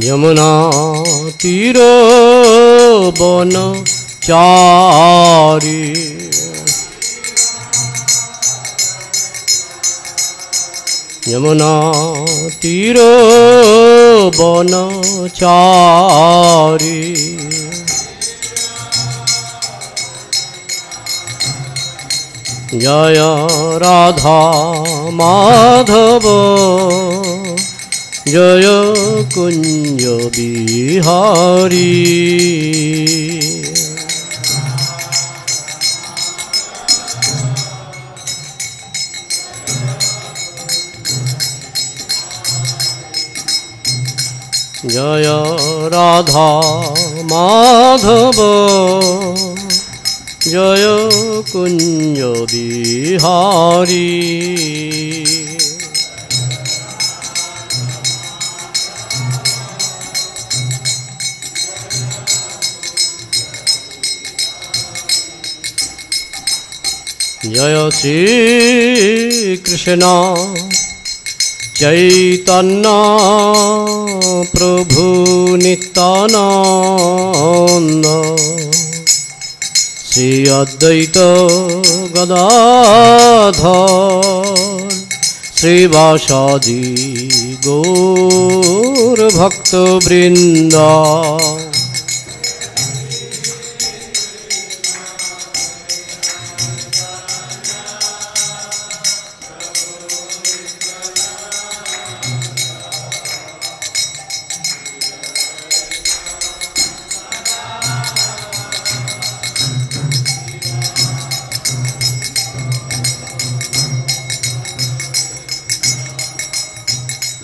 যমুনা তীর বন চারি। যমুনা তীর বন চারি। জয় রাধা মাধব। জয় কুঞ্জ বিহারী। জয় রাধা মাধব। জয় কুঞ্জ বিহারী। জয় শ্রী কৃষ্ণ চৈতন্য প্রভু নিত্যানন্দ। শ্রী অদ্বৈত গদাধর শ্রীবাসাদি গৌর ভক্তবৃন্দ।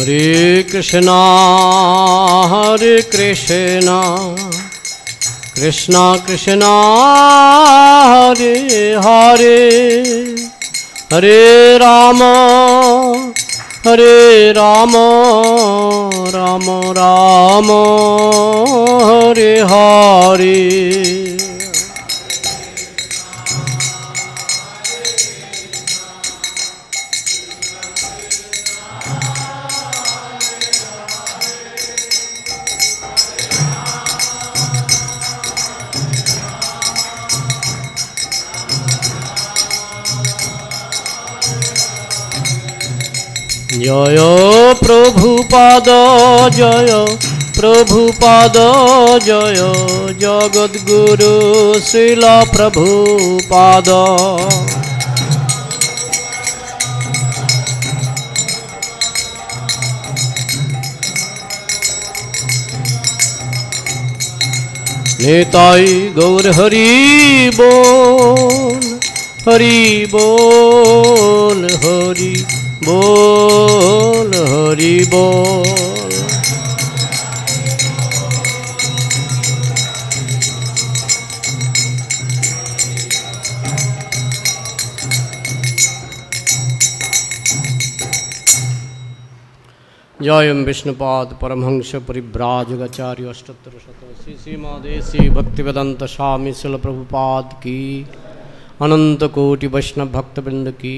હરે કૃષ્ણ હરે કૃષ્ણ કૃષ્ણ કૃષ્ણ હરે હરે હરે રામ હરે રામ રામ રામ હરે હરે জয় প্রভুপাদ জয় প্রভুপাদ জয় জগদ্গুরু শ্রীল প্রভুপাদ নেতাই গৌর হরি বল হরি বল হরি बोल, हरि बोल। जय विष्णुपाद परमहंस परिभ्राजगाचार्य अष्टोत्तर शत श्री श्रीमादेशी भक्तिवेदंत स्वामी शिल प्रभुपाद की अनंत कोटि वैष्णव भक्तवृंद की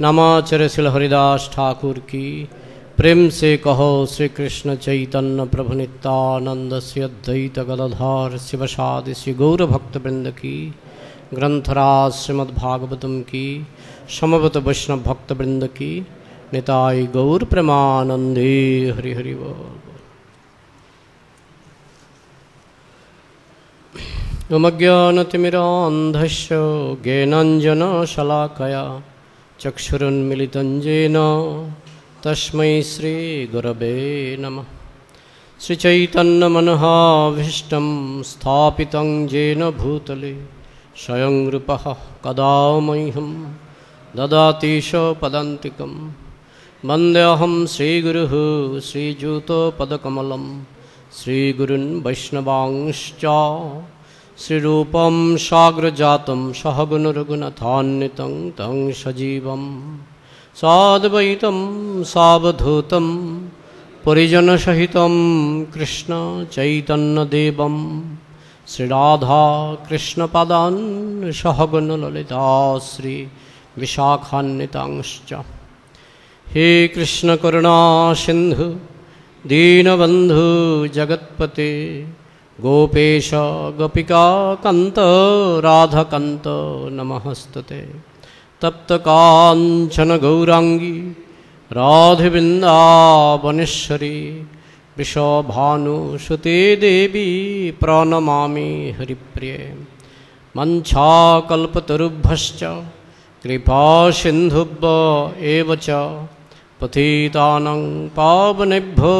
नमाचर शिल हरिदास ठाकुर की प्रेम से कहो श्री कृष्ण चैतन्य प्रभु नित्यानंद से अद्वैत गदाधार शिवसादि श्री गौर भक्तवृंद की ग्रंथराज श्रीमद्भागवतम की समवत वैष्णव भक्तवृंद की निताय गौर प्रेमानंदे हरि हरि बोल मज्ञानतिमिरान्धस्य ज्ञानाञ्जनशलाकया चक्षुरुन्मिलितं येन तस्मै श्रीगुरवे नमः। श्रीचैतन्यमनहाभीष्टं स्थापितं येन भूतले, स्वयं रूपः कदा मह्यं ददाति स पदान्तिकम् वन्देऽहं श्रीगुरुः श्रीजूतपदकमलं श्रीगुरुन् শ্রীরূপম সাগ্রজাতম সহগুণ রঘুনাথান্বিতং তং সজীবম সদ্বৈতম সবধূতম পরিজনসহিতম কৃষ্ণ চৈতন্যদেবম শ্রীরাধা কৃষ্ণপাদান সহগুণ ললিতা হে কৃষ্ণকরুণা সিন্ধু, দীনবন্ধু জগৎপতে गोपेश गोपिका कंत राधकंत नमस्तते तप्त कांचन गौरांगी राधिवृंदावनेश्वरी विषभानुसुते देवी प्रणमामि हरिप्रिये मञ्छाकल्पतरुभ्यश्च कृपासिन्धुभ्य एव च पतितानं पावनेभ्यो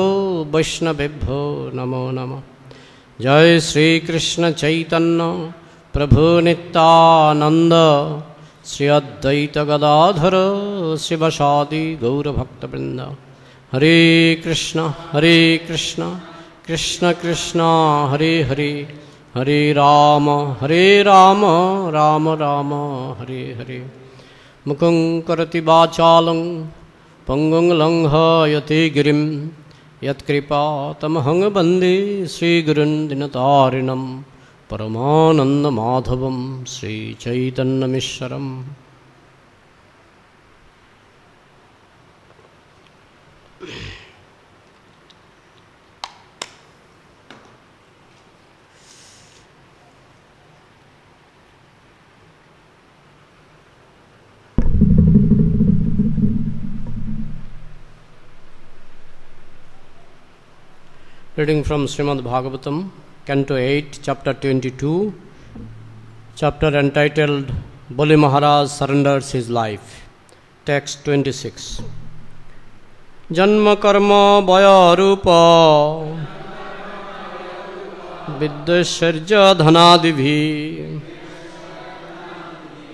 वैष्णवेभ्यो नमो नमः जय श्रीकृष्ण चैतन्य प्रभु नित्यानंद, श्री अद्वैत गदाधर शिवसादि गौरभक्तवृंद। हरे कृष्ण हरे कृष्ण कृष्ण कृष्ण, हरे हरे हरे राम हरे राम राम राम, हरे हरे। मुखं करति वाचालं पङ्गुं लङ्घयते गिरिं यत्कृपातमहं वंदे श्रीगुरुन् दिनतारिणं परमानन्दमाधवं श्रीचैतन्यमीश्वरम्। Reading from Srimad Bhagavatam, Canto 8, Chapter 22, chapter entitled Bali Maharaj Surrenders His Life, Text 26. Janma Karma Bhaya Rupa Vidyasharja Dhanadibhi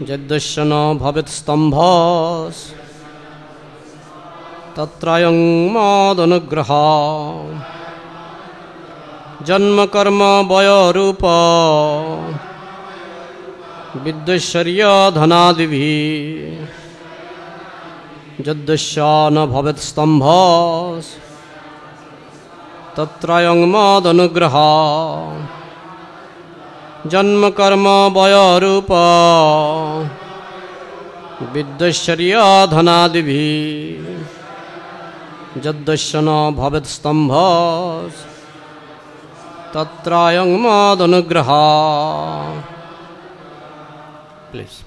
Jaddashana Bhavet Stambhas Tatrayang Madanagraha জন্মকর্ম বয়রূপ। বিদ্যৈশ্বর্য ধনাদিভি। যদ্দস্য ন ভবেত স্তম্ভ। তত্রয়ং মদনুগ্রহ জন্মকর্ম বয়রূপ। বিদ্যৈশ্বর্য ধনাদিভি। যদ্দস্য ন ভবেত স্তম্ভ। तत्रायं मादनुग्रहा। प्लीज़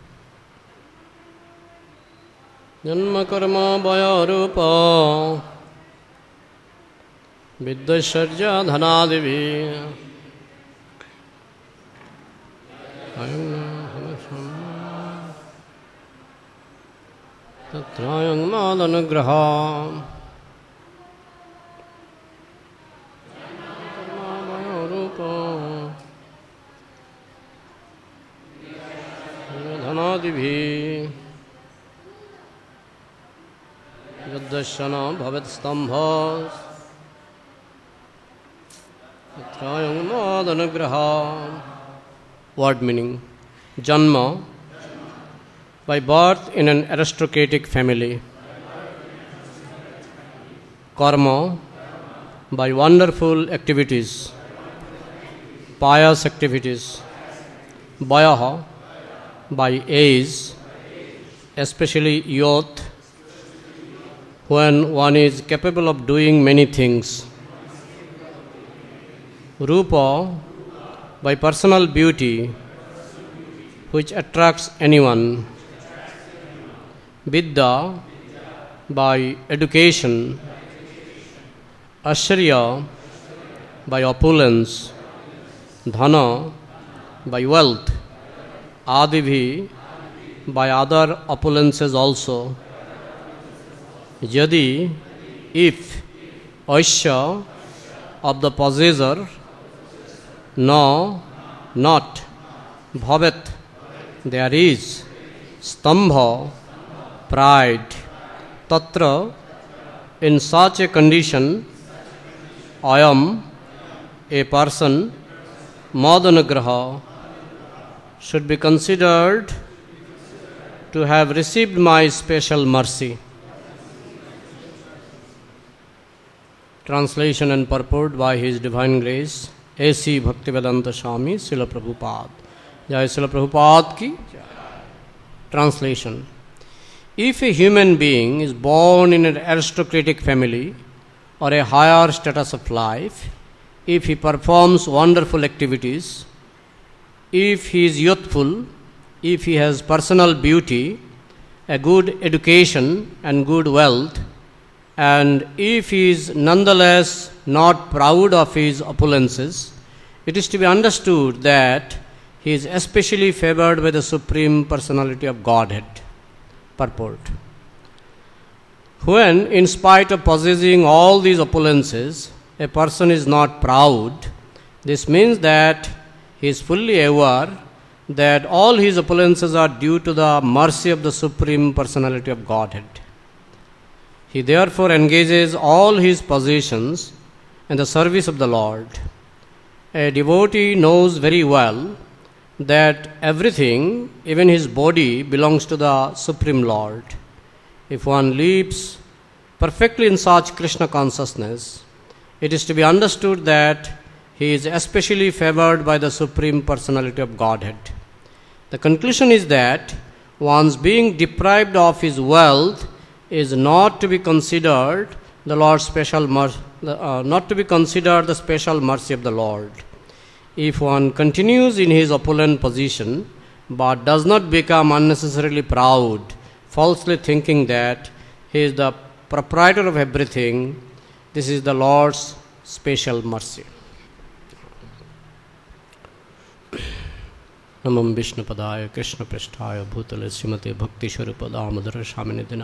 जन्म कर्म वयोरूप विद्यशर्या धनादिभि तत्रायं मादनुग्रहा धनादिभिः। भवेत्स्तम्भ तत्रायं Word meaning Janma by birth in an aristocratic family. Karma by wonderful activities, pious activities. Vayaha by age, especially youth, when one is capable of doing many things. Rupa by personal beauty, which attracts anyone. Vidya by education. Ashrya by opulence. Dhana by wealth. Adibhi by other opulences also. यदि if अश्य अब the possessor न नट भवेत there is स्तंभ pride तत्र in such a condition अयम ए person मदन ग्रह should be considered to have received my special mercy Translation and purport by His Divine Grace, A.C. Bhaktivedanta Swami, Srila Prabhupada. Jai Srila Prabhupada ki. Translation If a human being is born in an aristocratic family or a higher status of life, if he performs wonderful activities, if he is youthful, if he has personal beauty, a good education, and good wealth, and if he is nonetheless not proud of his opulences, it is to be understood that he is especially favored by the Supreme Personality of Godhead. Purport. When, in spite of possessing all these opulences, a person is not proud, this means that he is fully aware that all his opulences are due to the mercy of the Supreme Personality of Godhead. He therefore engages all his possessions in the service of the Lord. A devotee knows very well that everything, even his body, belongs to the Supreme Lord. If one lives perfectly in such Krishna consciousness, it is to be understood that he is especially favored by the Supreme Personality of Godhead. The conclusion is that one's being deprived of his wealth is not to be considered the Lord's special mercy, uh, not to be considered the special mercy of the Lord. If one continues in his opulent position but does not become unnecessarily proud, falsely thinking that he is the proprietor of everything, this is the Lord's special mercy. नमम विष्णुपदाय कृष्णपृष्ठाय भूतले श्रीमते भक्तिस्वरूप दामोदर स्वामिनिधि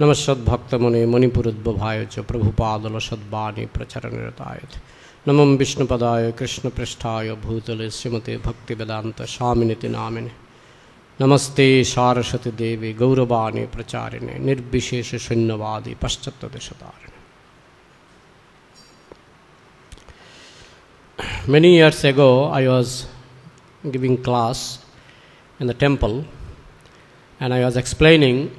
नामिने नम सद्भक्तमुने मणिपुरोद्भवाय च प्रभुपादल सद्वाणी प्रचरणरताय नमम विष्णुपदाय कृष्णपृष्ठाय भूतले श्रीमते भक्तिवेदांत स्वामिनिति नामिने नमस्ते सारस्वती देवी गौरवाणी प्रचारिणे निर्विशेष शून्यवादी पश्चात्तशतारिणे Many years ago, I was giving class in the temple, and I was explaining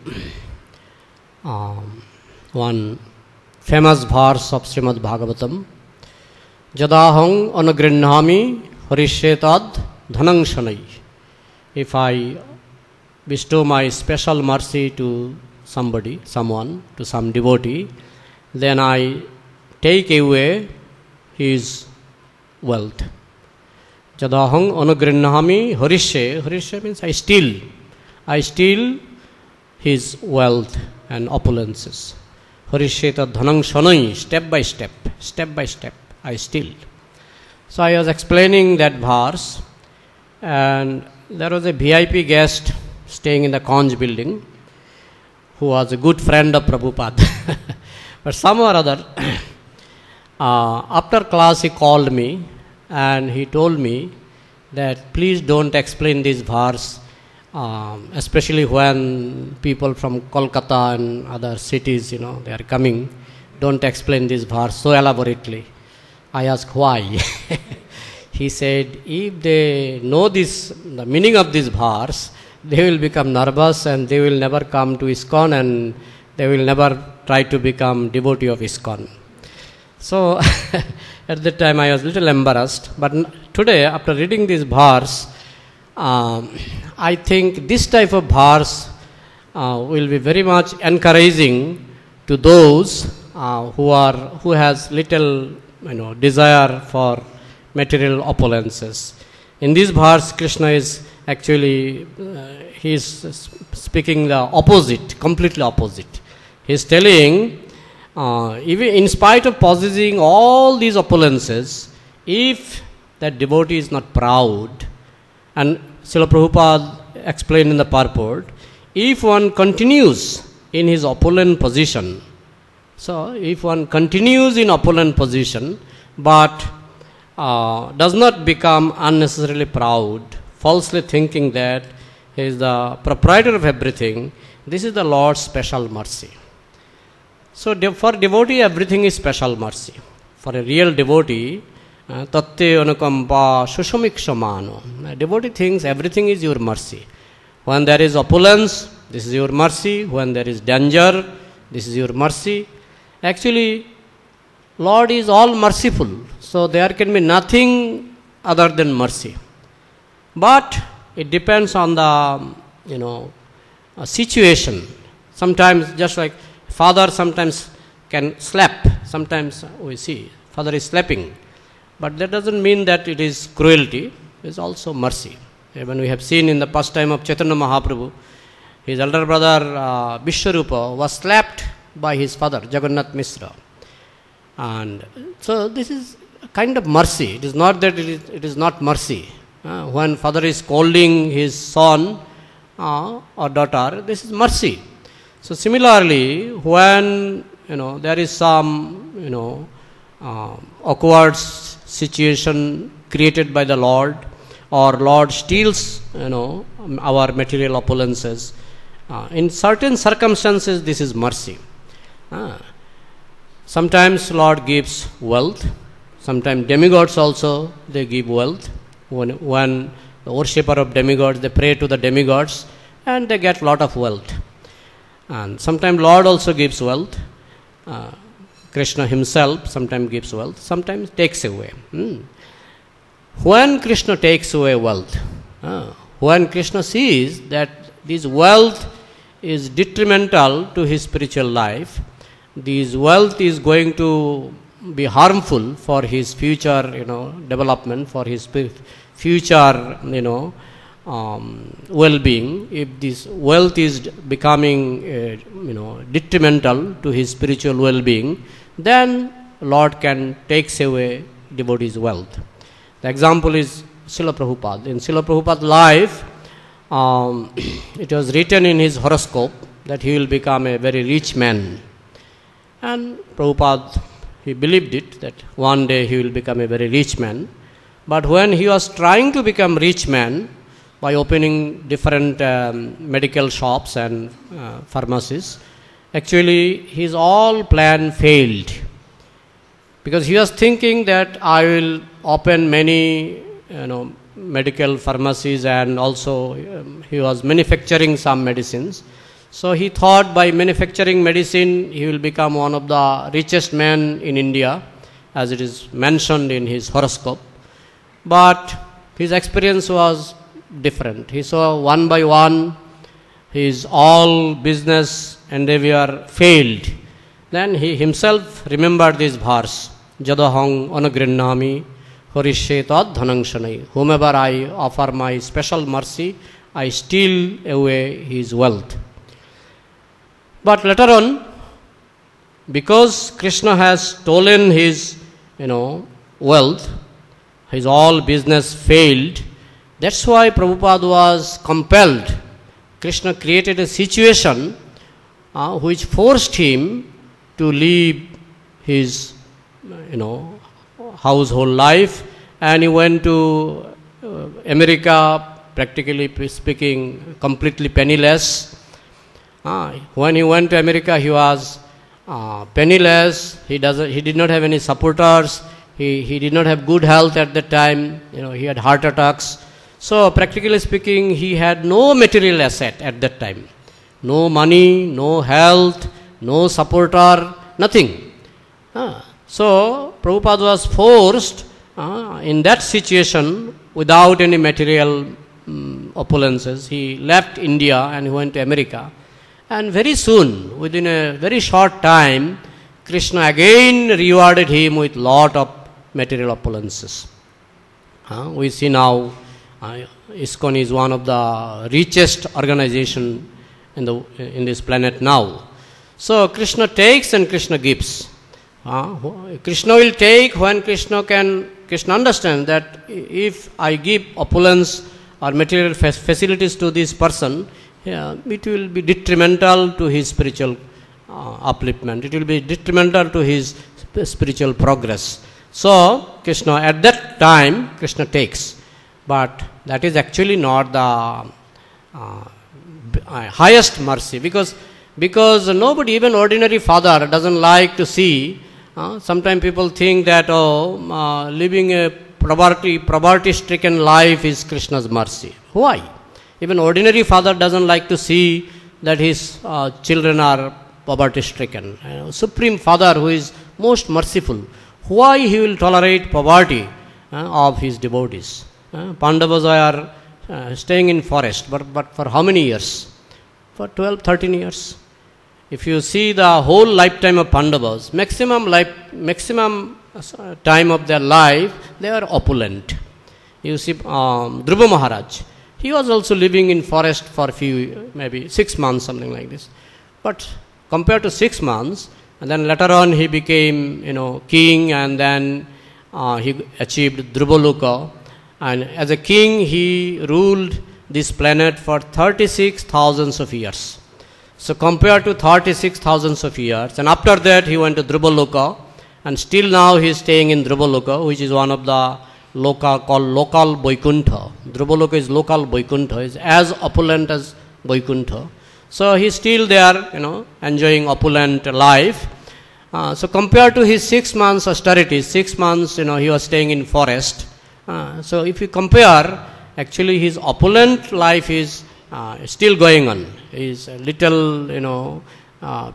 one famous verse of Srimad Bhagavatam जदाहं अनगृहामि हरिश्चेताद शन if I bestow my special mercy to somebody someone to some devotee then I take away his wealth जदाहं अनगृहामि हरिश्चे हरिश्चे means I steal I steal his wealth and opulences. Harisheta dhanang shanai, step by step, step by step, I steal. So I was explaining that verse, and there was a VIP guest staying in the Conch building who was a good friend of Prabhupada. but some or other, uh, after class, he called me and he told me that please don't explain this verse, um, especially when people from Kolkata and other cities, you know, they are coming. Don't explain this verse so elaborately. I asked why. he said, if they know this, the meaning of this verse, they will become nervous and they will never come to ISKCON and they will never try to become devotee of ISKCON. So at that time I was little embarrassed, but today after reading this verse, um, I think this type of verse uh, will be very much encouraging to those uh, who are who has little you know desire for material opulences. In this verse, Krishna is actually uh, he is speaking the opposite, completely opposite. He is telling, uh, even in spite of possessing all these opulences, if that devotee is not proud, and Srila Prabhupada explained in the purport, if one continues in his opulent position, so if one continues in opulent position, but uh, does not become unnecessarily proud, falsely thinking that he is the proprietor of everything, this is the Lord's special mercy. So, for devotee, everything is special mercy. For a real devotee, Uh, tatte anukampa sushamikshamano. Uh, Devotee thinks everything is your mercy. When there is opulence, this is your mercy. When there is danger, this is your mercy. Actually, Lord is all merciful. So there can be nothing other than mercy. But it depends on the, um, you know, uh, situation. Sometimes, just like father sometimes can slap, sometimes we see father is slapping. But that doesn't mean that it is cruelty, it is also mercy. When we have seen in the pastime of Chaitanya Mahaprabhu, his elder brother uh, Vishwarupa was slapped by his father, Jagannath Misra. And so this is a kind of mercy. It is not that it is, it is not mercy. Uh, when father is scolding his son uh, or daughter, this is mercy. So similarly, when you know there is some you know uh, awkward situation created by the Lord, or Lord steals you know our material opulences. Uh, in certain circumstances, this is mercy. Uh, sometimes Lord gives wealth. Sometimes demigods also they give wealth when, when the worshipper of demigods, they pray to the demigods and they get lot of wealth. And sometimes Lord also gives wealth. Uh, Krishna himself sometimes gives wealth, sometimes takes away. Hmm. When Krishna takes away wealth, uh, when Krishna sees that this wealth is detrimental to his spiritual life, this wealth is going to be harmful for his future, you know, development, for his future, you know, um, well-being. If this wealth is becoming, uh, you know, detrimental to his spiritual well-being, then Lord can take away devotee's wealth. The example is Srila Prabhupada. In Srila Prabhupada's life, um, it was written in his horoscope that he will become a very rich man. And Prabhupada he believed it that one day he will become a very rich man. But when he was trying to become rich man by opening different um, medical shops and uh, pharmacies, actually his all plan failed. Because he was thinking that I will open many you know, medical pharmacies and also um, he was manufacturing some medicines. So he thought by manufacturing medicine he will become one of the richest men in India, as it is mentioned in his horoscope. But his experience was different. He saw one by one his all business endeavor failed. Then he himself remembered this verse, Jadahang Anagrinnami Horishetad Dhanangshanai. Whomever I offer my special mercy, I steal away his wealth. But later on, because Krishna has stolen his, you know, wealth, his all business failed. That's why Prabhupada was compelled. Krishna created a situation uh, which forced him to leave his, you know, household life, and he went to uh, America, practically speaking, completely penniless. Uh, when he went to America, he was uh, penniless. He doesn't. He did not have any supporters. He, he did not have good health at that time. You know, he had heart attacks. So, practically speaking, he had no material asset at that time. No money, no health, no supporter, nothing. Uh, so, Prabhupada was forced uh, in that situation without any material um, opulences. He left India and he went to America. And very soon, within a very short time, Krishna again rewarded him with lot of material opulences. Uh, we see now uh, ISKCON is one of the richest organization in, the, in this planet now. So Krishna takes and Krishna gives. Uh, Krishna will take when Krishna can, Krishna understand that if I give opulence or material facilities to this person, yeah, it will be detrimental to his spiritual uh, upliftment. It will be detrimental to his spiritual progress. So, Krishna, at that time, Krishna takes. But that is actually not the uh, highest mercy because, because nobody, even ordinary father, doesn't like to see. Uh, sometimes people think that, oh, uh, living a poverty, poverty stricken life is Krishna's mercy. Why? Even ordinary father doesn't like to see that his uh, children are poverty stricken. Uh, Supreme Father, who is most merciful, why he will tolerate poverty uh, of his devotees? Uh, Pandavas are uh, staying in forest, but, but for how many years? For 12, 13 years. If you see the whole lifetime of Pandavas, maximum life, maximum uh, time of their life, they are opulent. You see, um, Dhruva Maharaj, he was also living in forest for a few, maybe six months, something like this. But compared to six months, and then later on he became, you know, king, and then uh, he achieved Dhruvaloka. And as a king, he ruled this planet for 36 thousands of years. So compared to 36 thousands of years, and after that he went to Dhruvaloka, and still now he is staying in Dhruvaloka, which is one of the loka called local Vaikuntha. Dhruvaloka is local Vaikuntha, is as opulent as Vaikuntha. So he's still there, you know, enjoying opulent life. Uh, so compared to his six months austerity, six months, you know, he was staying in forest. Uh, so if you compare, actually his opulent life is uh, still going on. His little, you know, uh,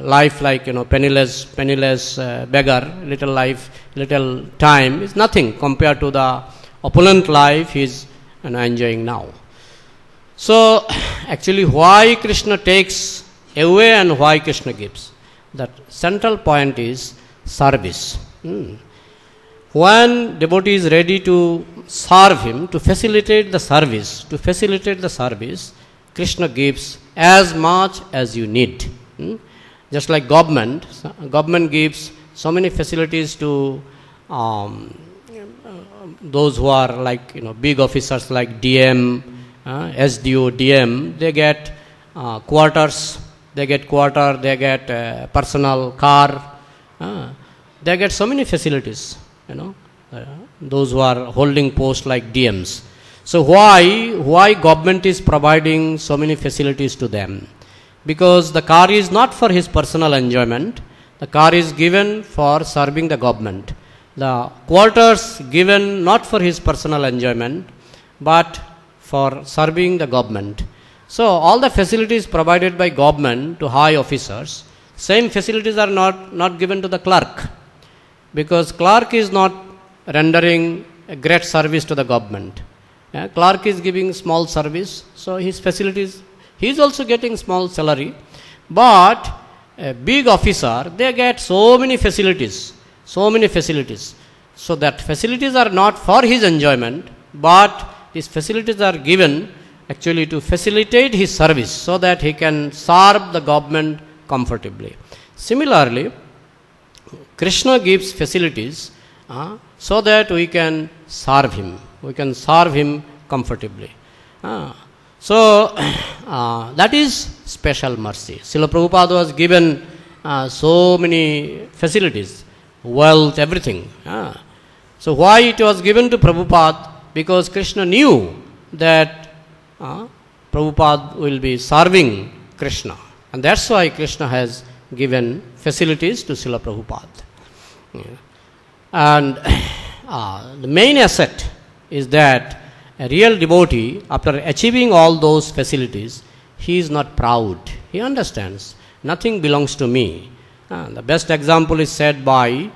life like you know penniless penniless uh, beggar little life little time is nothing compared to the opulent life he is you know, enjoying now so actually why krishna takes away and why krishna gives that central point is service hmm. when devotee is ready to serve him to facilitate the service to facilitate the service krishna gives as much as you need Hmm? Just like government, government gives so many facilities to um, those who are like you know big officers like DM, uh, SDO, DM. They get uh, quarters, they get quarter, they get uh, personal car, uh, they get so many facilities. You know, uh, those who are holding posts like DMs. So why why government is providing so many facilities to them? because the car is not for his personal enjoyment, the car is given for serving the government. The quarters given not for his personal enjoyment, but for serving the government. So all the facilities provided by government to high officers, same facilities are not, not given to the clerk, because clerk is not rendering a great service to the government. Yeah, clerk is giving small service, so his facilities he is also getting small salary, but a big officer, they get so many facilities, so many facilities. So that facilities are not for his enjoyment, but these facilities are given actually to facilitate his service so that he can serve the government comfortably. Similarly, Krishna gives facilities uh, so that we can serve him. We can serve him comfortably. Uh, so uh, that is special mercy. Srila Prabhupada was given uh, so many facilities, wealth, everything. So why it was given to Prabhupada? Because Krishna knew that uh, Prabhupada will be serving Krishna. And that's why Krishna has given facilities to Srila Prabhupada. Yeah. And uh, the main asset is that a real devotee, after achieving all those facilities, he is not proud. He understands nothing belongs to me. Uh, the best example is said by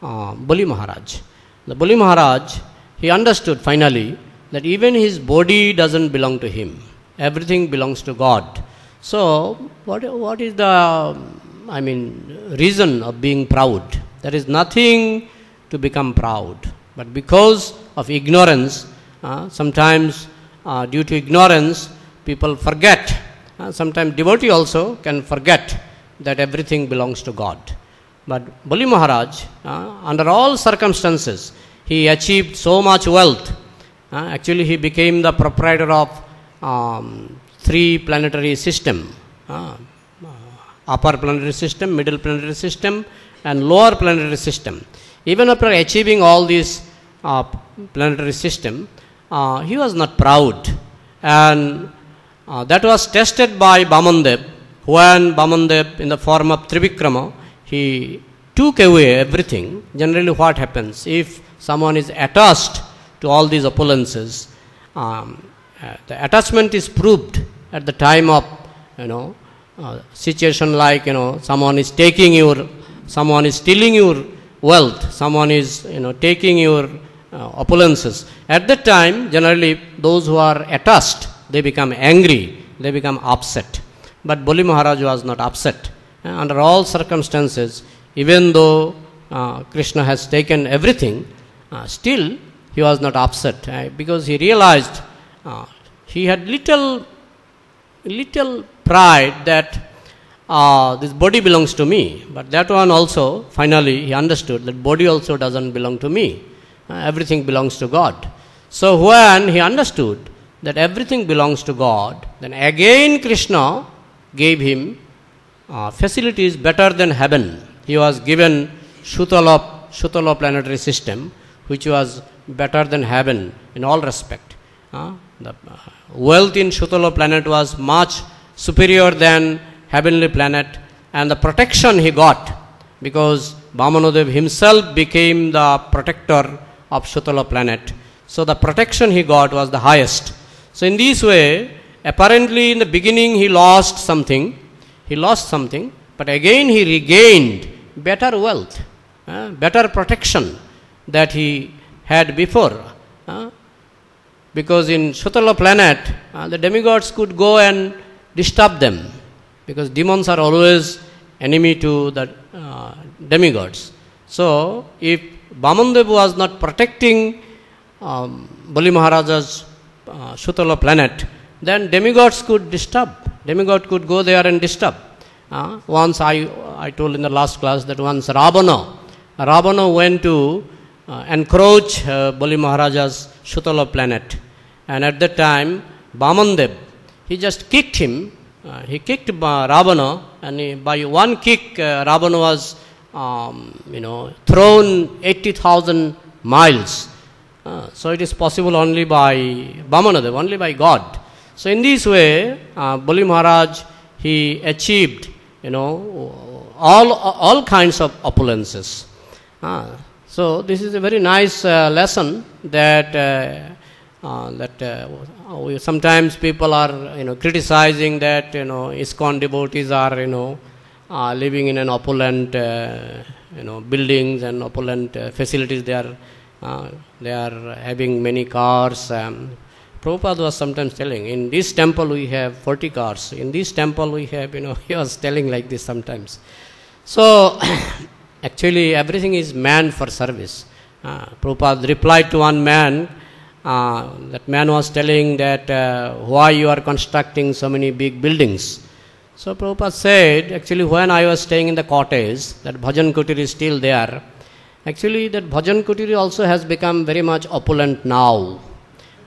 uh, Bali Maharaj. The Bali Maharaj, he understood finally that even his body doesn't belong to him. Everything belongs to God. So, what, what is the, I mean, reason of being proud? There is nothing to become proud. But because of ignorance, uh, sometimes uh, due to ignorance, people forget. Uh, sometimes devotee also can forget that everything belongs to God. But Bali Maharaj, uh, under all circumstances, he achieved so much wealth. Uh, actually, he became the proprietor of um, three planetary system. Uh, upper planetary system, middle planetary system, and lower planetary system. Even after achieving all these uh, planetary system, uh, he was not proud. And uh, that was tested by Bamandev, when Bamandev, in the form of Trivikrama, he took away everything. Generally, what happens? If someone is attached to all these opulences, um, uh, the attachment is proved at the time of, you know, uh, situation like, you know, someone is taking your, someone is stealing your wealth, someone is you know taking your uh, opulences. At that time, generally those who are attached, they become angry, they become upset. But Bali Maharaj was not upset. Uh, under all circumstances, even though uh, Krishna has taken everything, uh, still he was not upset uh, because he realized uh, he had little, little pride that uh, this body belongs to me. But that one also, finally, he understood that body also doesn't belong to me. Uh, everything belongs to God. So when he understood that everything belongs to God, then again Krishna gave him uh, facilities better than heaven. He was given Shutala, Shutala planetary system, which was better than heaven in all respect. Uh, the uh, wealth in Shutala planet was much superior than heavenly planet and the protection he got because Vamanadev himself became the protector of Shutala planet. So the protection he got was the highest. So in this way, apparently in the beginning he lost something, he lost something, but again he regained better wealth, uh, better protection that he had before. Uh, because in Shutala planet, uh, the demigods could go and disturb them because demons are always enemy to the uh, demigods. So, if Bamandev was not protecting um, Bali Maharaja's uh, planet, then demigods could disturb. Demigod could go there and disturb. Uh, once I, I told in the last class that once Ravana, Ravana went to uh, encroach uh, Bali Maharaja's Shutala planet. And at that time, Bamandev, he just kicked him uh, he kicked Ravana, and he, by one kick, uh, Ravana was, um, you know, thrown 80,000 miles. Uh, so it is possible only by Vamanadev, only by God. So in this way, uh, Bali Maharaj, he achieved, you know, all, all kinds of opulences. Uh, so this is a very nice uh, lesson that uh, that uh, we, sometimes people are you know criticizing that you know ISKCON devotees are you know uh, living in an opulent uh, you know buildings and opulent uh, facilities. They are uh, they are having many cars. Um, Prabhupada was sometimes telling, in this temple we have 40 cars. In this temple we have, you know, he was telling like this sometimes. So, actually everything is meant for service. Uh, Prabhupada replied to one man, uh, that man was telling that uh, why you are constructing so many big buildings. So Prabhupada said, actually when I was staying in the cottage, that Bhajan Kutir is still there. Actually that Bhajan Kutir also has become very much opulent now.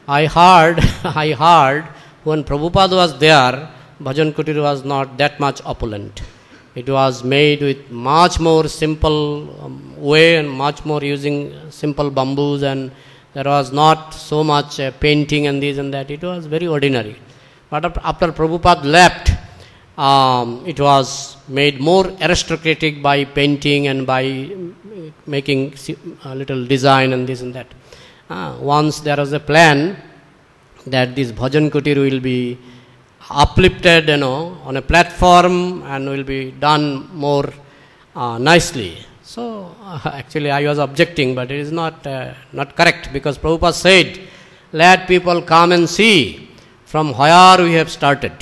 I heard, I heard when Prabhupada was there, Bhajan Kutir was not that much opulent. It was made with much more simple um, way and much more using simple bamboos and there was not so much painting and this and that. It was very ordinary. But after Prabhupada left, um, it was made more aristocratic by painting and by making a little design and this and that. Uh, once there was a plan that this bhajan kutir will be uplifted, you know, on a platform and will be done more uh, nicely. So uh, actually, I was objecting, but it is not uh, not correct because Prabhupada said, "Let people come and see from where we have started."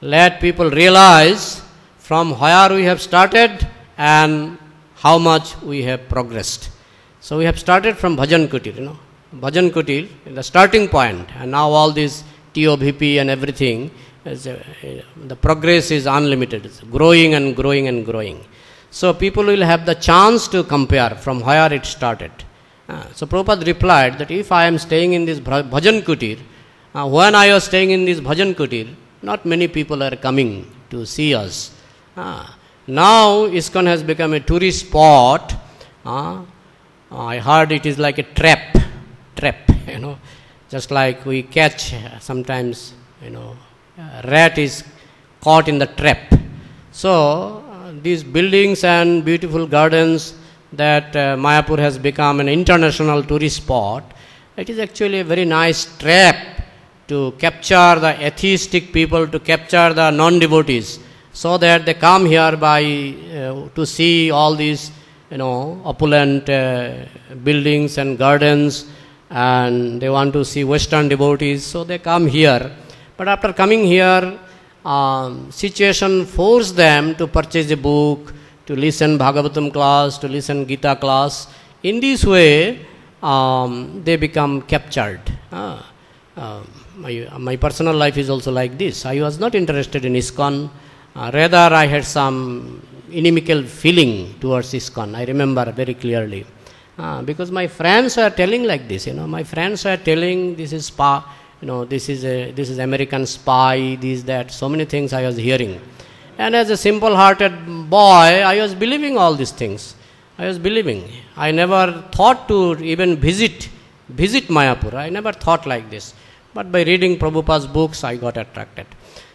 let people realize from where we have started and how much we have progressed. So we have started from Bhajan Kutir, you know. Bhajan Kutir, the starting point, and now all this TOVP and everything, is, uh, the progress is unlimited, it's growing and growing and growing. So people will have the chance to compare from where it started. Uh, so Prabhupada replied that if I am staying in this Bhajan Kutir, uh, when I was staying in this Bhajan Kutir, not many people are coming to see us. Ah, now ISKCON has become a tourist spot. Ah, I heard it is like a trap, trap, you know, just like we catch sometimes, you know, rat is caught in the trap. So uh, these buildings and beautiful gardens that uh, Mayapur has become an international tourist spot, it is actually a very nice trap to capture the atheistic people, to capture the non devotees, so that they come here by uh, to see all these you know opulent uh, buildings and gardens, and they want to see Western devotees, so they come here. But after coming here, um, situation force them to purchase a book, to listen Bhagavatam class, to listen Gita class. In this way, um, they become captured. Uh, um, my, my personal life is also like this. I was not interested in ISKCON. Uh, rather, I had some inimical feeling towards ISKCON. I remember very clearly. Uh, because my friends were telling like this, you know, my friends were telling this is spy, you know, this is a, this is American spy, this, that, so many things I was hearing. And as a simple hearted boy, I was believing all these things. I was believing. I never thought to even visit, visit Mayapur. I never thought like this. But by reading Prabhupada's books, I got attracted.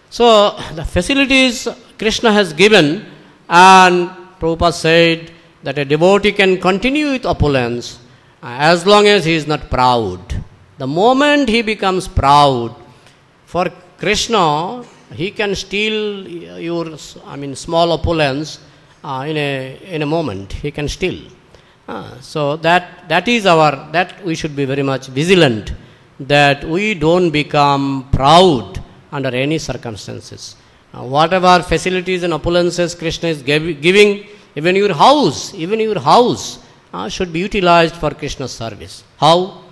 So the facilities Krishna has given, and Prabhupada said that a devotee can continue with opulence as long as he is not proud. The moment he becomes proud, for Krishna, he can steal your, I mean, small opulence uh, in, a, in a moment. He can steal. Uh, so that, that is our, that we should be very much vigilant that we don't become proud under any circumstances. Uh, whatever facilities and opulences Krishna is giving, even your house, even your house uh, should be utilized for Krishna's service. How?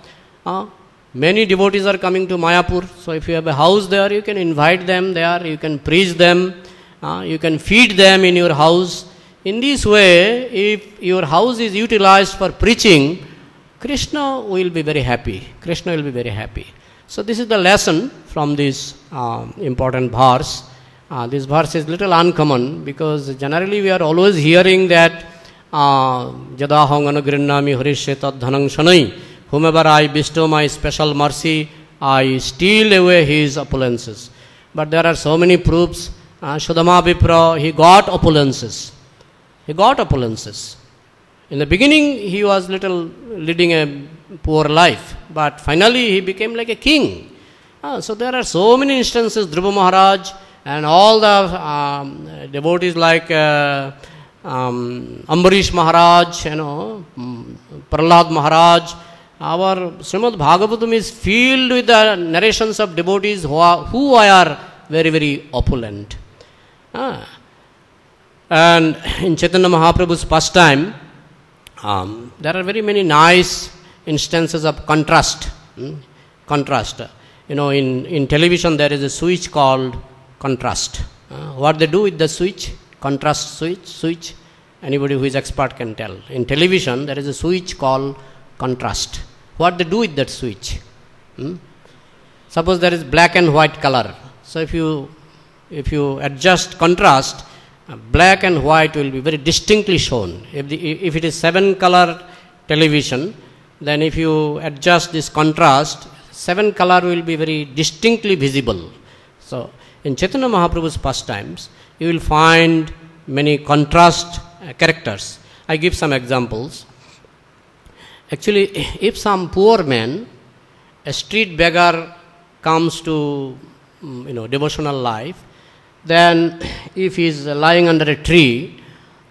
Uh, many devotees are coming to Mayapur, so if you have a house there, you can invite them there, you can preach them, uh, you can feed them in your house. In this way, if your house is utilized for preaching, Krishna will be very happy. Krishna will be very happy. So this is the lesson from this uh, important verse. Uh, this verse is little uncommon because generally we are always hearing that Jada Jadahang anugrinnami harishyata dhanang shanai. Whomever I bestow my special mercy, I steal away his opulences. But there are so many proofs. Uh, Sudama Vipra, he got opulences. He got opulences. In the beginning, he was little leading a poor life, but finally he became like a king. Uh, so there are so many instances, Dhruva Maharaj and all the um, devotees like uh, um, Ambarish Maharaj, you know, um, Prahlad Maharaj. Our Srimad Bhagavatam is filled with the narrations of devotees who are, who are very, very opulent. Uh, and in Chaitanya Mahaprabhu's pastime, um, there are very many nice instances of contrast. hmm, Contrast. You know, in, in television there is a switch called contrast. Uh, what they do with the switch? Contrast switch. Switch. Anybody who is expert can tell. In television there is a switch called contrast. What they do with that switch? Hmm? Suppose there is black and white color. So if you if you adjust contrast, uh, black and white will be very distinctly shown. If, the, if it is seven color television, then if you adjust this contrast, seven color will be very distinctly visible. So in Chaitanya Mahaprabhu's pastimes, you will find many contrast uh, characters. I give some examples. Actually, if some poor man, a street beggar, comes to mm, you know devotional life, then if he is lying under a tree,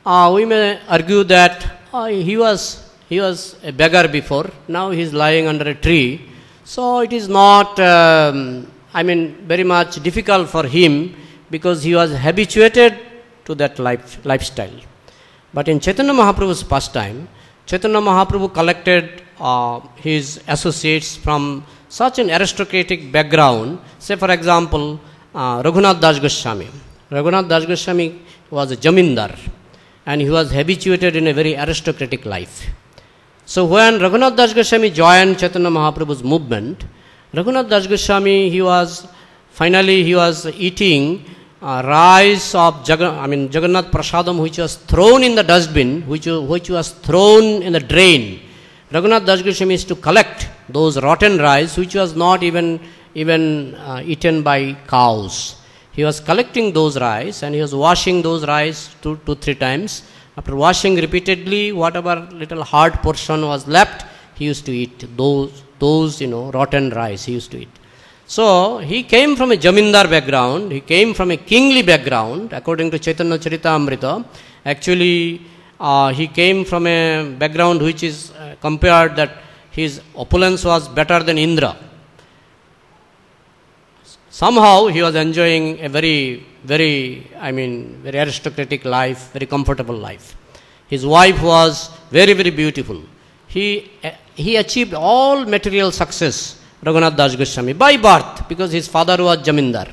uh, we may argue that uh, he was he was a beggar before. Now he is lying under a tree, so it is not. Um, I mean, very much difficult for him because he was habituated to that life lifestyle. But in Chaitanya Mahaprabhu's pastime, Chaitanya Mahaprabhu collected uh, his associates from such an aristocratic background. Say, for example, uh, Raghunath Das Goswami. Raghunath Das Goswami was a jamindar and he was habituated in a very aristocratic life. So, when Raghunath Das Goswami joined Chaitanya Mahaprabhu's movement, Raghunath Das Goswami, he was finally he was eating uh, rice of Jagan, I mean Jagannath Prasadam which was thrown in the dustbin, which, which was thrown in the drain. Raghunath Das Goswami used to collect those rotten rice which was not even even uh, eaten by cows. He was collecting those rice and he was washing those rice two to three times. After washing repeatedly, whatever little hard portion was left, he used to eat those those you know rotten rice. He used to eat. So he came from a jamindar background. He came from a kingly background, according to Chaitanya Charitamrita. Actually, uh, he came from a background which is uh, compared that his opulence was better than Indra. Somehow he was enjoying a very, very, I mean, very aristocratic life, very comfortable life. His wife was very, very beautiful. He, he achieved all material success, Raghunath Das Goswami, by birth, because his father was Jamindar.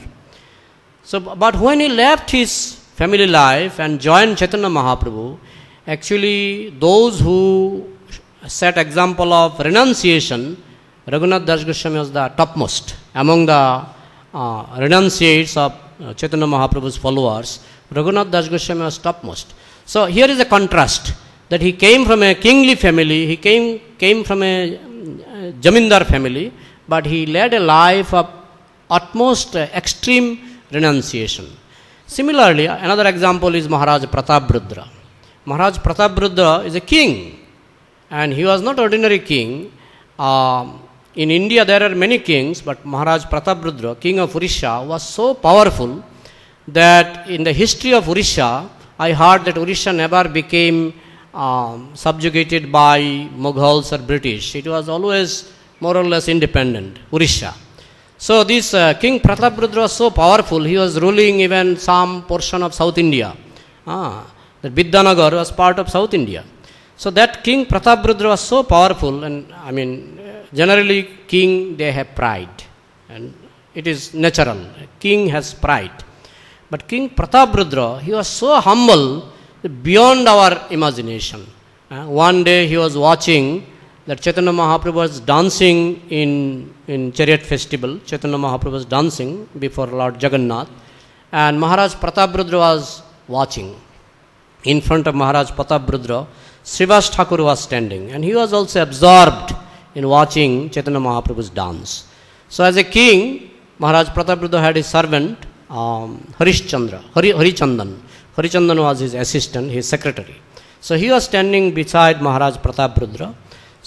So, but when he left his family life and joined Chaitanya Mahaprabhu, actually those who set example of renunciation, Raghunath Das Goswami was the topmost among the uh, renunciates of uh, Chaitanya Mahaprabhu's followers. Raghunath Das Goswami was topmost. So here is a contrast that he came from a kingly family, he came, came from a uh, Jamindar family, but he led a life of utmost extreme renunciation. Similarly, another example is Maharaj Prataprudra. Maharaj Prataprudra is a king, and he was not ordinary king. Um, in India, there are many kings, but Maharaj Prataprudra, king of Orissa, was so powerful that in the history of Orissa, I heard that Orissa never became um, subjugated by Mughals or British. It was always more or less independent, Orissa. So this uh, King Prataprudra was so powerful, he was ruling even some portion of South India. Ah, the Vidyanagar was part of South India. So that King Prataprudra was so powerful, and I mean, generally king they have pride, and it is natural. King has pride, but King Prataprudra he was so humble beyond our imagination. Uh, one day he was watching that Chaitanya Mahaprabhu was dancing in, in chariot festival. Chaitanya Mahaprabhu was dancing before Lord Jagannath, and Maharaj Prataprudra was watching. In front of Maharaj Prataprudra, Srivas Thakur was standing, and he was also absorbed in watching Chaitanya Mahaprabhu's dance. So, as a king, Maharaj Prataprudra had his servant um, Harishchandra, Hari, Harichandan. Harichandan was his assistant, his secretary. So, he was standing beside Maharaj Prataprudra.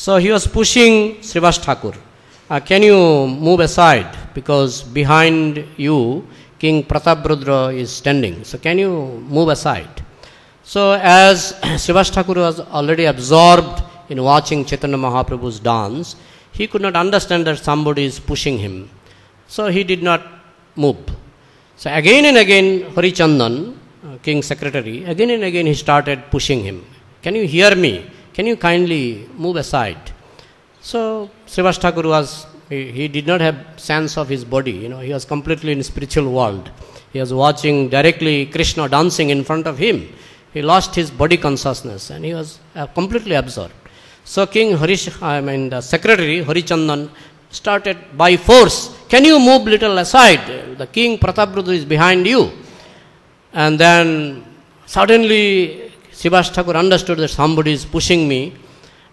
So, he was pushing Srivas Thakur. Uh, can you move aside? Because behind you, King Prataprudra is standing. So, can you move aside? So, as Srivas Thakur was already absorbed in watching Chaitanya Mahaprabhu's dance, he could not understand that somebody is pushing him. So, he did not move. So, again and again, Harichandan, uh, King's secretary, again and again he started pushing him. Can you hear me? Can you kindly move aside? So Srivas Thakur was, he, he did not have sense of his body, you know, he was completely in spiritual world. He was watching directly Krishna dancing in front of him. He lost his body consciousness and he was uh, completely absorbed. So King Harish, I mean the secretary Harichandan started by force. Can you move little aside? The king Prataprudra is behind you. And then suddenly Srivas Thakur understood that somebody is pushing me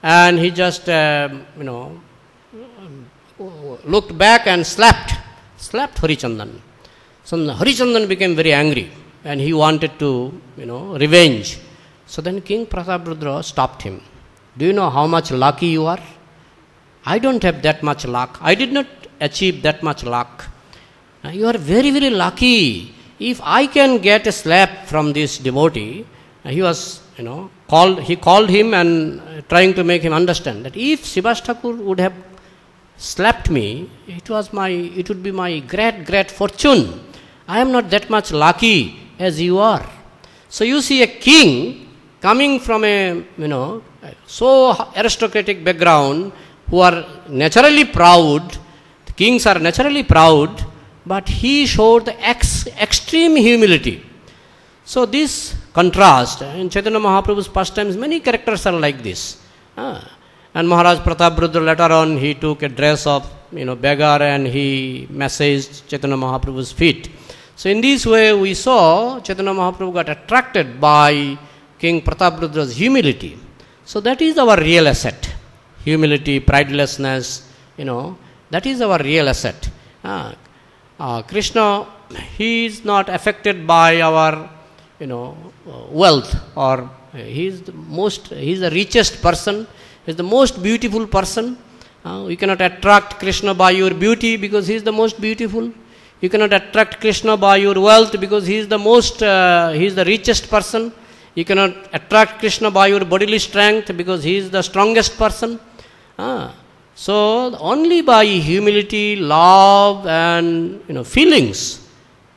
and he just, uh, you know, looked back and slapped, slapped Harichandan. So Harichandan became very angry and he wanted to, you know, revenge. So then King Prataprudra stopped him. Do you know how much lucky you are? I don't have that much luck. I did not achieve that much luck. You are very, very lucky. If I can get a slap from this devotee, he was, you know, called, he called him and uh, trying to make him understand that if Srivas Thakur would have slapped me, it was my, it would be my great, great fortune. I am not that much lucky as you are. So you see a king coming from a, you know, so aristocratic background, who are naturally proud, kings are naturally proud, but he showed the ex- extreme humility. So this contrast, in Chaitanya Mahaprabhu's pastimes, many characters are like this. Ah. And Maharaj Prataprudra later on, he took a dress of, you know, beggar and he massaged Chaitanya Mahaprabhu's feet. So in this way, we saw Chaitanya Mahaprabhu got attracted by King Prataprudra's humility. So that is our real asset humility, pridelessness, you know, that is our real asset. Uh, uh, Krishna, he is not affected by our, you know, wealth or he is the most, he is the richest person, he is the most beautiful person. Uh, you cannot attract Krishna by your beauty because he is the most beautiful. You cannot attract Krishna by your wealth because he is the most, uh, he is the richest person. You cannot attract Krishna by your bodily strength because he is the strongest person. Ah. So only by humility, love, and you know feelings,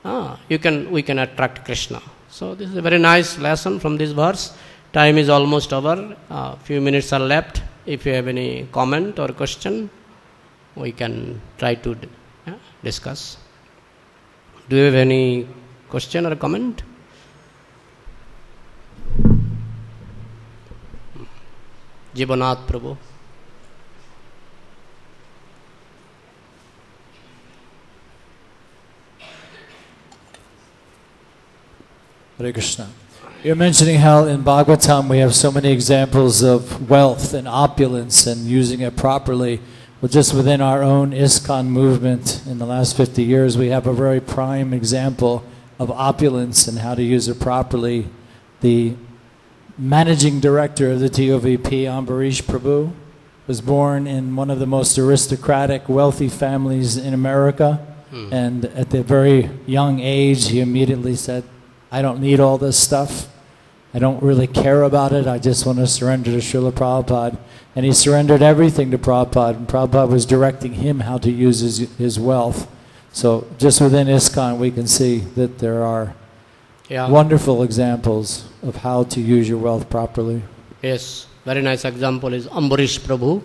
ah, you can we can attract Krishna. So this is a very nice lesson from this verse. Time is almost over. Uh, few minutes are left. If you have any comment or question, we can try to discuss. Do you have any question or comment? Jivanath Prabhu. Hare Krishna. You're mentioning how in Bhagavatam we have so many examples of wealth and opulence and using it properly. Well, just within our own ISKCON movement in the last 50 years, we have a very prime example of opulence and how to use it properly. The managing director of the TOVP, Ambarish Prabhu, was born in one of the most aristocratic, wealthy families in America. Hmm. And at the very young age, he immediately said, I don't need all this stuff. I don't really care about it. I just want to surrender to Srila Prabhupada. And he surrendered everything to Prabhupada, and Prabhupada was directing him how to use his, his wealth. So just within ISKCON, we can see that there are yeah. wonderful examples of how to use your wealth properly. Yes, very nice example is Ambarish Prabhu,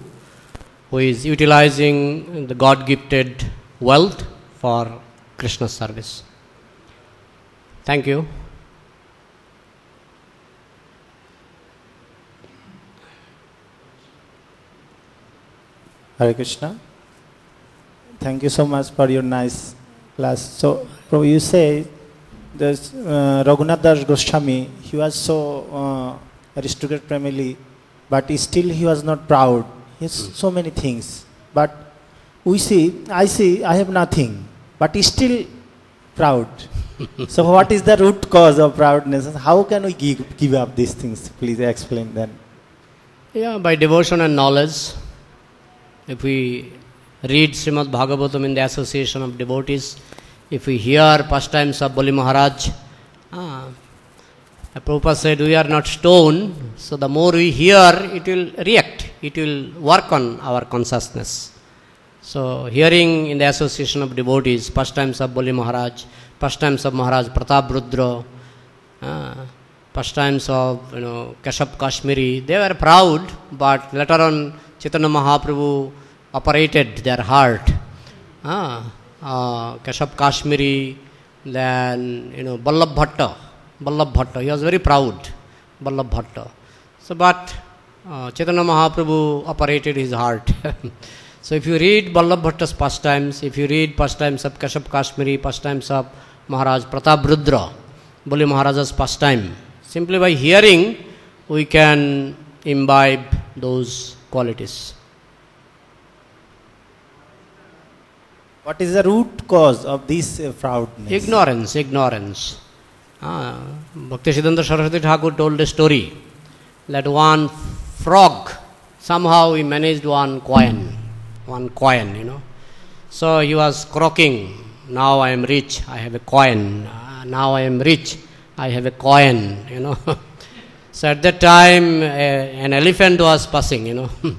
who is utilizing the God-gifted wealth for Krishna service. Thank you. Hare Krishna. Thank you so much for your nice class. So, Prabhu, you say this uh, Raghunath Das Goswami, he was so uh, aristocratic family, but still he was not proud. He has so many things. But we see, I see, I have nothing, but he's still proud. So what is the root cause of proudness? How can we give, give up these things? Please explain then. Yeah, by devotion and knowledge. If we read Srimad Bhagavatam in the association of devotees, if we hear pastimes of Bali Maharaj, ah, Prabhupada said we are not stone, so the more we hear, it will react, it will work on our consciousness. So, hearing in the association of devotees, pastimes of Bali Maharaj, pastimes of Maharaj Pratap Rudra, uh, pastimes of you know Kashap Kashmiri, they were proud, but later on Chaitanya Mahaprabhu operated their heart. Ah, uh, Kashap Kashmiri, then you know Ballabh Bhatta, Ballabh Bhatta, he was very proud, Ballabh Bhatta. So, but uh, Chaitanya Mahaprabhu operated his heart. So, if you read Ballabh Bhatta's pastimes, if you read pastimes of Kashap Kashmiri, pastimes of Maharaj Pratap Rudra, Bali Maharaja's pastime, simply by hearing, we can imbibe those qualities. What is the root cause of this uh? Ignorance, ignorance. Ah, Bhakti Siddhanta Saraswati Thakur told a story that one frog, somehow he managed one coin, one coin, you know. So he was croaking, now I am rich, I have a coin. Ah, now I am rich, I have a coin, you know. so at that time, a, an elephant was passing, you know.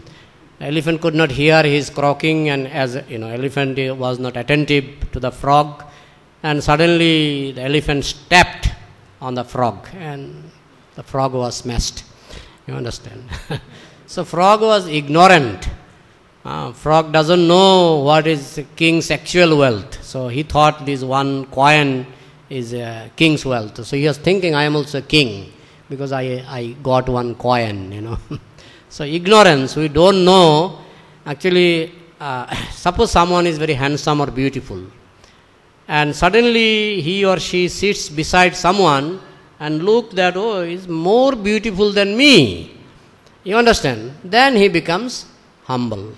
elephant could not hear his croaking, and as you know, elephant was not attentive to the frog, and suddenly the elephant stepped on the frog, and the frog was smashed. You understand? so frog was ignorant. Uh, frog doesn't know what is king's actual wealth. So he thought this one coin is uh, king's wealth. So he was thinking, I am also king because I, I got one coin, you know. so ignorance, we don't know. Actually, uh, suppose someone is very handsome or beautiful, and suddenly he or she sits beside someone and look that, oh, is more beautiful than me. You understand? Then he becomes humble.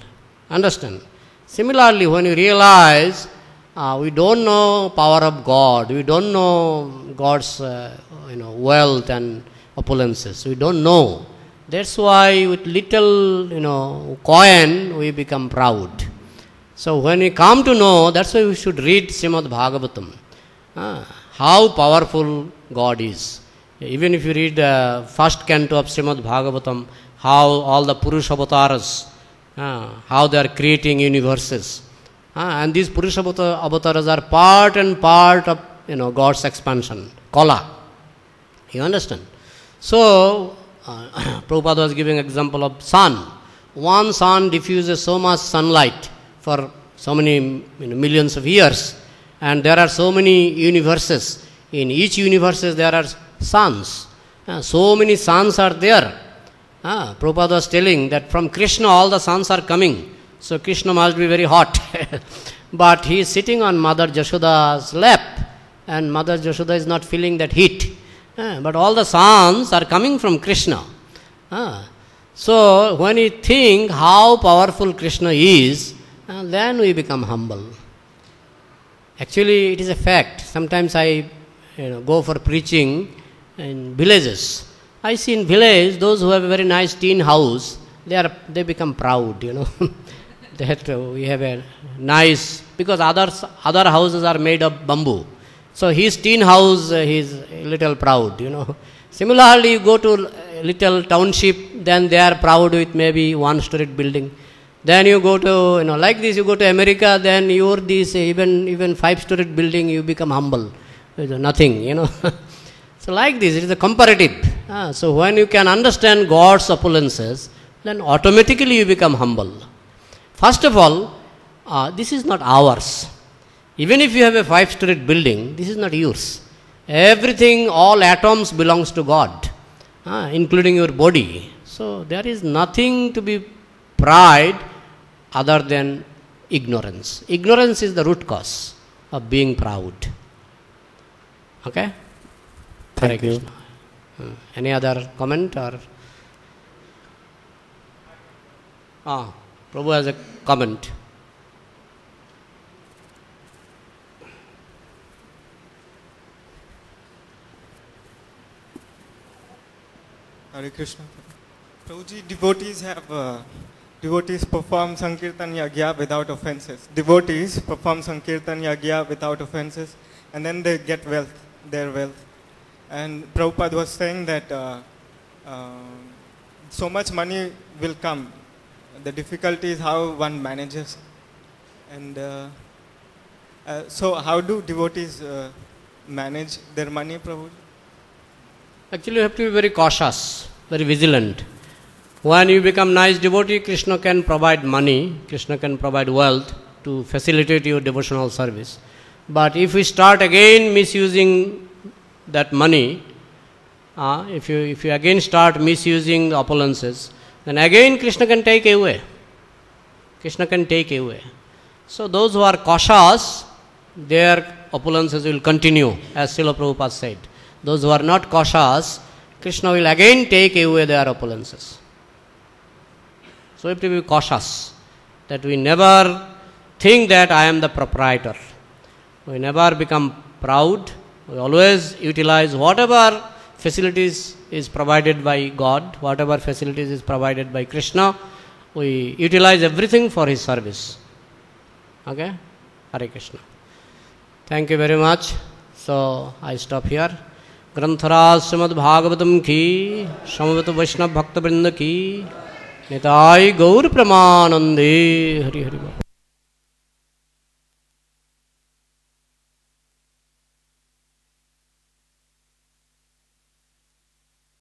Understand? Similarly, when you realize uh, we don't know power of God, we don't know God's uh, you know wealth and opulences, we don't know. That's why with little you know coin we become proud. So when we come to know, that's why we should read Srimad Bhagavatam. Uh, how powerful God is. Even if you read the first canto of Srimad Bhagavatam, how all the Purusha avatars, uh, how they are creating universes. Uh, and these Purusha avatars are part and part of you know God's expansion. Kala. You understand? So, uh, Prabhupada was giving example of sun. One sun diffuses so much sunlight for so many you know, millions of years, and there are so many universes. In each universe, there are suns. Uh, so many suns are there. Ah, Prabhupada was telling that from Krishna all the suns are coming. So Krishna must be very hot. but he is sitting on Mother Jashoda's lap, and Mother Jashoda is not feeling that heat. Ah, but all the suns are coming from Krishna. Ah. So when we think how powerful Krishna is, uh, then we become humble. Actually, it is a fact. Sometimes I you know, go for preaching in villages. I see in village those who have a very nice tin house, they are they become proud, you know. that we have a nice because others other houses are made of bamboo. So his tin house, uh, he is a little proud, you know. Similarly, you go to little township, then they are proud with maybe one story building. Then you go to, you know, like this, you go to America, then you're this, even, even five story building, you become humble. Nothing, you know. so like this, it is a comparative. Ah, so when you can understand God's opulences, then automatically you become humble. First of all, uh, this is not ours. Even if you have a five story building, this is not yours. Everything, all atoms belongs to God, uh, including your body. So there is nothing to be pride other than ignorance. Ignorance is the root cause of being proud. Okay? Thank Hare you. Krishna. Hmm. Any other comment or? Ah, Prabhu has a comment. Hare Krishna. Prabhuji, devotees have uh, devotees perform Sankirtan Yagya without offenses. Devotees perform Sankirtan Yagya without offenses, and then they get wealth, their wealth. And Prabhupada was saying that uh, uh, so much money will come. The difficulty is how one manages. And uh, uh, so, how do devotees uh, manage their money, Prabhuji? Actually, you have to be very cautious, very vigilant. When you become nice devotee, Krishna can provide money, Krishna can provide wealth to facilitate your devotional service. But if we start again misusing that money, uh, if, you, if you again start misusing the opulences, then again Krishna can take away. Krishna can take away. So those who are cautious, their opulences will continue, as Srila Prabhupada said. Those who are not cautious, Krishna will again take away their opulences. So we have to be cautious that we never think that I am the proprietor. We never become proud. We always utilize whatever facilities is provided by God, whatever facilities is provided by Krishna. We utilize everything for His service. Okay? Hare Krishna. Thank you very much. So I stop here. ग्रंथराज श्रीमद भागवतम की समवेत वैष्णव भक्त वृंद की निताय गौर प्रमानंदे हरि हरि।